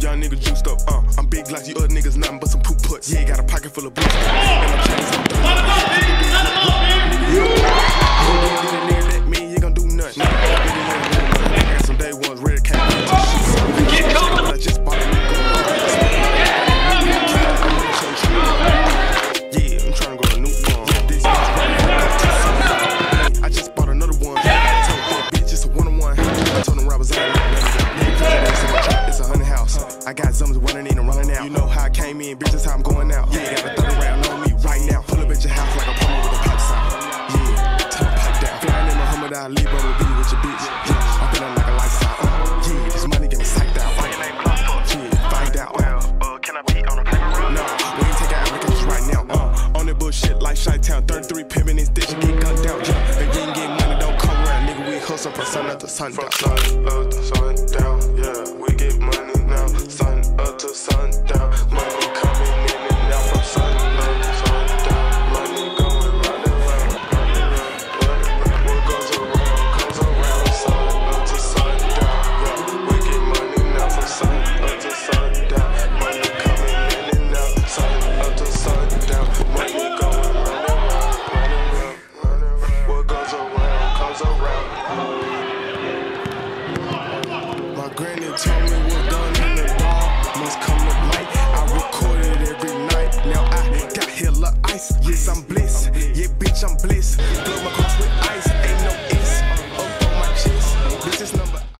Young nigga juiced up, uh. I'm big like you other niggas, nothing but some poop putts. Yeah, got a pocket full of boots. And I'm chains I got zombies running in and running out. You know how I came in, bitch. That's how I'm going out. Yeah, got a third round on me right now. Pull up at your house like a plumber with a pipe sound. Yeah, tell them pipe down. Flying in Muhammad Ali, but will be with your bitch. Yeah, I'm feeling like a lifestyle. Uh, yeah, this money get me psyched out. Uh, yeah, find out. Uh, uh, can I be on a paper road? Nah, we ain't taking applications right now. Uh, on that bullshit like Chi-Town. 33 pimpin' this bitch, get gunned out. Yeah, if you ain't getting money, don't come around. Nigga, we hustle from sun up to sundown. From sun up to sundown, yeah, we get money They told me we're done in the wall. Must come at night. I recorded every night. Now I got hella ice. Yes, I'm bliss. Yeah, bitch, I'm bliss. Blow my cross with ice.